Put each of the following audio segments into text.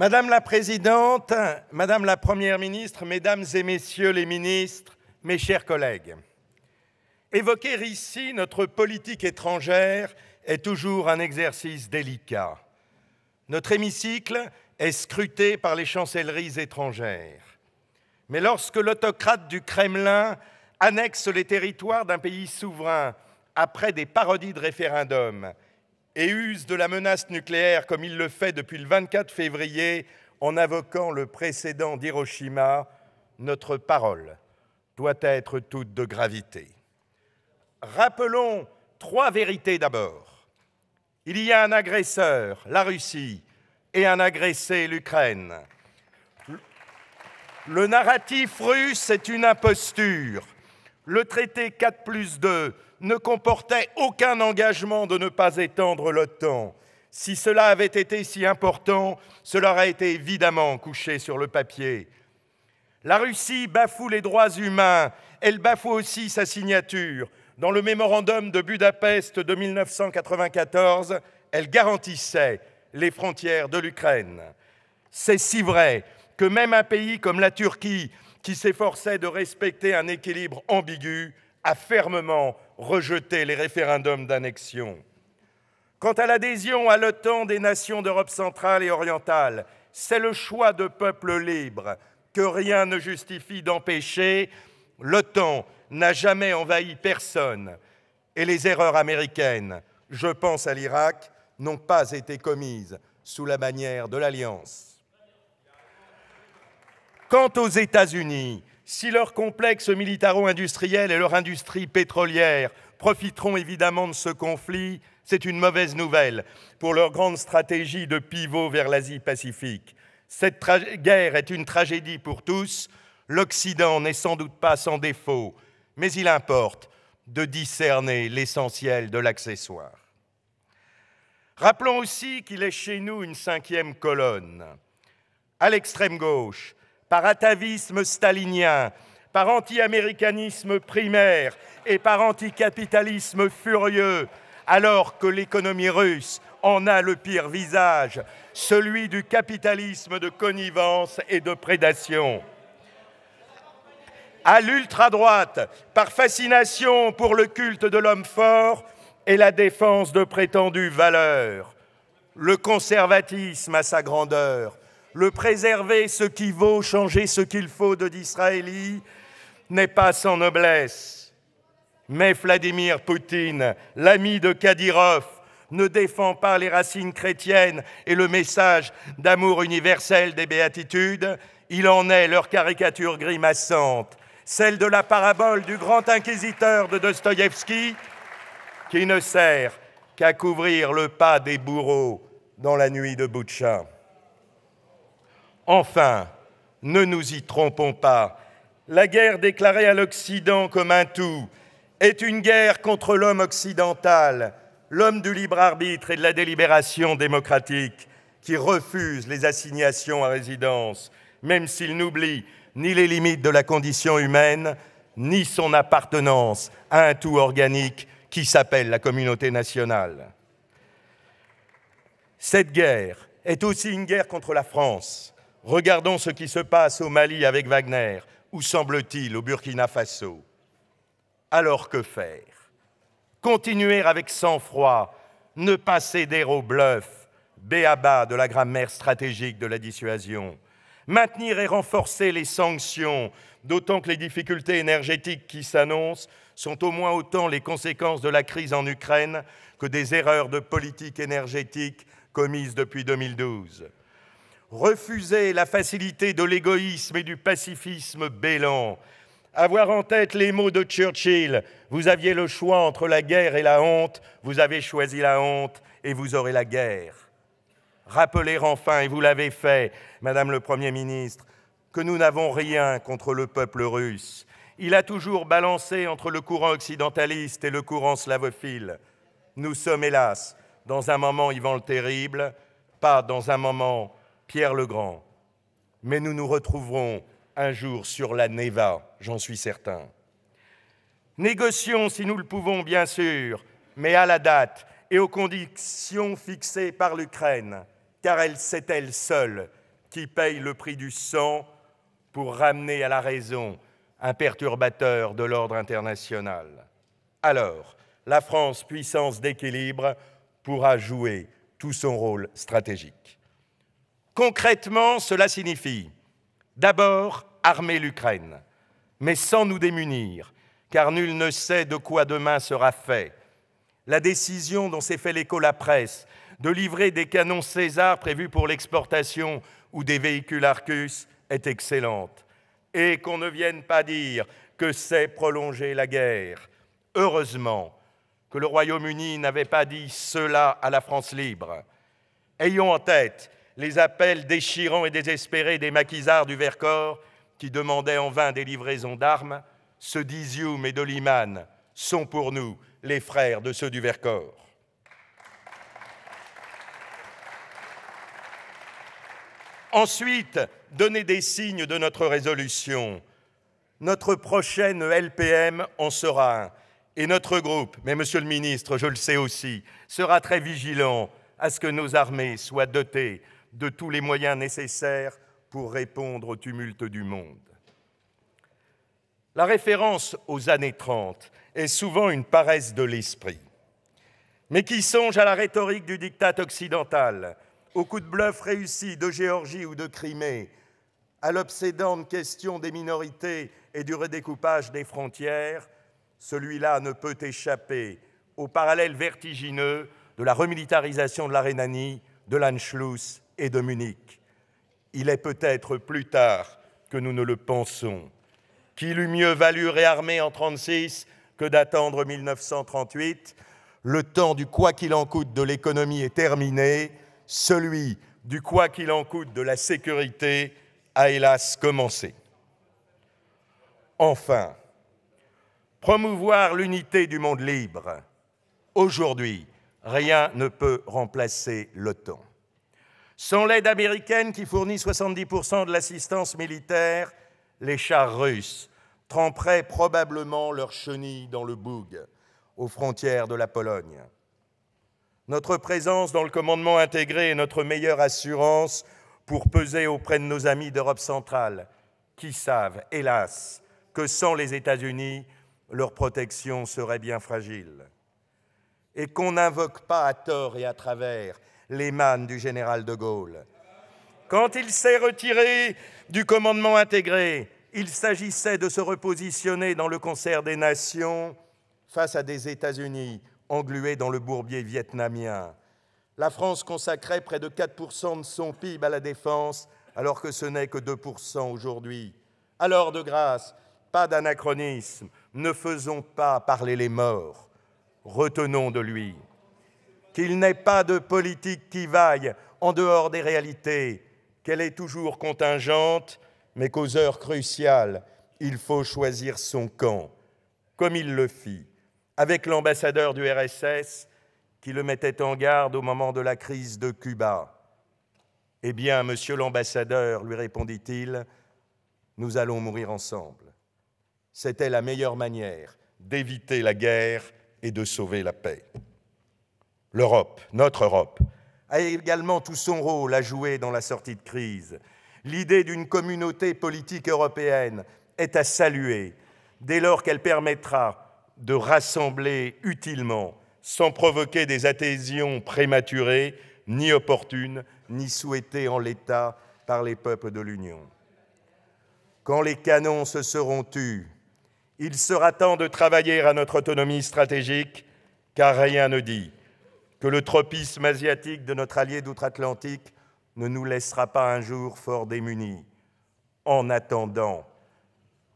Madame la Présidente, Madame la Première ministre, Mesdames et Messieurs les ministres, mes chers collègues, évoquer ici notre politique étrangère est toujours un exercice délicat. Notre hémicycle est scruté par les chancelleries étrangères. Mais lorsque l'autocrate du Kremlin annexe les territoires d'un pays souverain après des parodies de référendum et use de la menace nucléaire comme il le fait depuis le 24 février en invoquant le précédent d'Hiroshima, notre parole doit être toute de gravité. Rappelons trois vérités d'abord. Il y a un agresseur, la Russie, et un agressé, l'Ukraine. Le narratif russe est une imposture. Le traité 4 plus 2 ne comportait aucun engagement de ne pas étendre l'OTAN. Si cela avait été si important, cela aurait été évidemment couché sur le papier. La Russie bafoue les droits humains, elle bafoue aussi sa signature. Dans le mémorandum de Budapest de 1994, elle garantissait les frontières de l'Ukraine. C'est si vrai que même un pays comme la Turquie, qui s'efforçait de respecter un équilibre ambigu, a fermement rejeté les référendums d'annexion. Quant à l'adhésion à l'OTAN des nations d'Europe centrale et orientale, c'est le choix de peuples libres que rien ne justifie d'empêcher. L'OTAN n'a jamais envahi personne et les erreurs américaines, je pense à l'Irak, n'ont pas été commises sous la bannière de l'Alliance. Quant aux États-Unis, si leur complexe militaro-industriel et leur industrie pétrolière profiteront évidemment de ce conflit, c'est une mauvaise nouvelle pour leur grande stratégie de pivot vers l'Asie-Pacifique. Cette guerre est une tragédie pour tous. L'Occident n'est sans doute pas sans défaut, mais il importe de discerner l'essentiel de l'accessoire. Rappelons aussi qu'il est chez nous une cinquième colonne. À l'extrême gauche, par atavisme stalinien, par anti-américanisme primaire et par anticapitalisme furieux, alors que l'économie russe en a le pire visage, celui du capitalisme de connivence et de prédation. À l'ultra-droite, par fascination pour le culte de l'homme fort et la défense de prétendues valeurs, le conservatisme à sa grandeur, le préserver ce qui vaut, changer ce qu'il faut de d'Israéli, n'est pas sans noblesse. Mais Vladimir Poutine, l'ami de Kadyrov, ne défend pas les racines chrétiennes et le message d'amour universel des béatitudes, il en est leur caricature grimaçante, celle de la parabole du grand inquisiteur de Dostoïevski, qui ne sert qu'à couvrir le pas des bourreaux dans la nuit de Boutcha. Enfin, ne nous y trompons pas, la guerre déclarée à l'Occident comme un tout est une guerre contre l'homme occidental, l'homme du libre arbitre et de la délibération démocratique, qui refuse les assignations à résidence, même s'il n'oublie ni les limites de la condition humaine, ni son appartenance à un tout organique qui s'appelle la communauté nationale. Cette guerre est aussi une guerre contre la France, Regardons ce qui se passe au Mali avec Wagner, ou semble-t-il au Burkina Faso? Alors que faire? Continuer avec sang-froid, ne pas céder au bluff, béaba de la grammaire stratégique de la dissuasion, maintenir et renforcer les sanctions, d'autant que les difficultés énergétiques qui s'annoncent sont au moins autant les conséquences de la crise en Ukraine que des erreurs de politique énergétique commises depuis 2012 refuser la facilité de l'égoïsme et du pacifisme bélant, avoir en tête les mots de Churchill, vous aviez le choix entre la guerre et la honte, vous avez choisi la honte et vous aurez la guerre. Rappeler enfin, et vous l'avez fait, Madame le Premier ministre, que nous n'avons rien contre le peuple russe. Il a toujours balancé entre le courant occidentaliste et le courant slavophile. Nous sommes, hélas, dans un moment Ivan le Terrible, pas dans un moment Pierre le Grand. Mais nous nous retrouverons un jour sur la Neva, j'en suis certain. Négocions si nous le pouvons, bien sûr, mais à la date et aux conditions fixées par l'Ukraine, car elle, c'est elle seule qui paye le prix du sang pour ramener à la raison un perturbateur de l'ordre international. Alors, la France, puissance d'équilibre, pourra jouer tout son rôle stratégique. Concrètement, cela signifie d'abord armer l'Ukraine, mais sans nous démunir, car nul ne sait de quoi demain sera fait. La décision dont s'est fait l'écho la presse de livrer des canons César prévus pour l'exportation ou des véhicules Arcus est excellente. Et qu'on ne vienne pas dire que c'est prolonger la guerre. Heureusement que le Royaume-Uni n'avait pas dit cela à la France libre. Ayons en tête les appels déchirants et désespérés des maquisards du Vercors qui demandaient en vain des livraisons d'armes. Ceux d'Izium et de Liman sont pour nous les frères de ceux du Vercors. Ensuite, donner des signes de notre résolution. Notre prochaine LPM en sera un. Et notre groupe, mais Monsieur le ministre, je le sais aussi, sera très vigilant à ce que nos armées soient dotées de tous les moyens nécessaires pour répondre au tumulte du monde. La référence aux années 30 est souvent une paresse de l'esprit. Mais qui songe à la rhétorique du diktat occidental, au coup de bluff réussi de Géorgie ou de Crimée, à l'obsédante question des minorités et du redécoupage des frontières, celui-là ne peut échapper au parallèle vertigineux de la remilitarisation de la Rhénanie, de l'Anschluss et de Munich. Il est peut-être plus tard que nous ne le pensons. Qu'il eût mieux valu réarmer en 1936 que d'attendre 1938. Le temps du quoi qu'il en coûte de l'économie est terminé celui du quoi qu'il en coûte de la sécurité a hélas commencé. Enfin, promouvoir l'unité du monde libre. Aujourd'hui, rien ne peut remplacer l'OTAN. Sans l'aide américaine qui fournit 70% de l'assistance militaire, les chars russes tremperaient probablement leurs chenilles dans le Boug, aux frontières de la Pologne. Notre présence dans le commandement intégré est notre meilleure assurance pour peser auprès de nos amis d'Europe centrale, qui savent, hélas, que sans les États-Unis, leur protection serait bien fragile. Et qu'on n'invoque pas à tort et à travers les mannes du général de Gaulle. Quand il s'est retiré du commandement intégré, il s'agissait de se repositionner dans le concert des nations face à des États-Unis englué dans le bourbier vietnamien. La France consacrait près de 4% de son PIB à la défense, alors que ce n'est que 2% aujourd'hui. Alors, de grâce, pas d'anachronisme, ne faisons pas parler les morts, retenons de lui. Qu'il n'ait pas de politique qui vaille en dehors des réalités, qu'elle est toujours contingente, mais qu'aux heures cruciales, il faut choisir son camp, comme il le fit avec l'ambassadeur du RSS qui le mettait en garde au moment de la crise de Cuba. Eh bien, monsieur l'ambassadeur, lui répondit-il, nous allons mourir ensemble. C'était la meilleure manière d'éviter la guerre et de sauver la paix. L'Europe, notre Europe, a également tout son rôle à jouer dans la sortie de crise. L'idée d'une communauté politique européenne est à saluer dès lors qu'elle permettra de rassembler utilement, sans provoquer des adhésions prématurées, ni opportunes, ni souhaitées en l'état par les peuples de l'Union. Quand les canons se seront tus, il sera temps de travailler à notre autonomie stratégique, car rien ne dit que le tropisme asiatique de notre allié d'outre-Atlantique ne nous laissera pas un jour fort démunis. En attendant,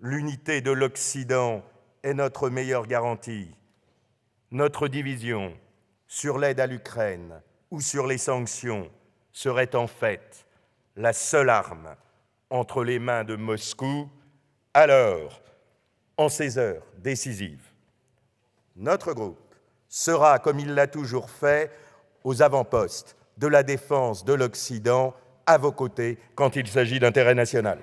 l'unité de l'Occident est notre meilleure garantie. Notre division sur l'aide à l'Ukraine ou sur les sanctions serait en fait la seule arme entre les mains de Moscou, alors, en ces heures décisives, notre groupe sera, comme il l'a toujours fait, aux avant-postes de la défense de l'Occident, à vos côtés, quand il s'agit d'intérêt national.